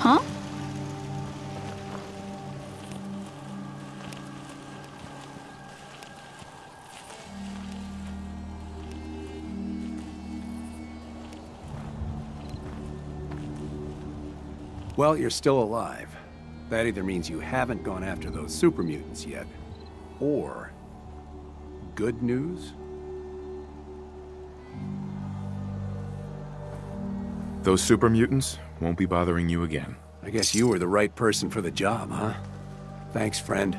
Huh? Well, you're still alive. That either means you haven't gone after those super mutants yet, or good news? Those super mutants won't be bothering you again. I guess you were the right person for the job, huh? Thanks, friend.